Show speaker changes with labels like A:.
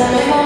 A: Gracias.